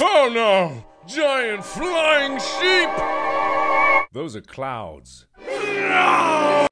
Oh no! Giant flying sheep! Those are clouds. No!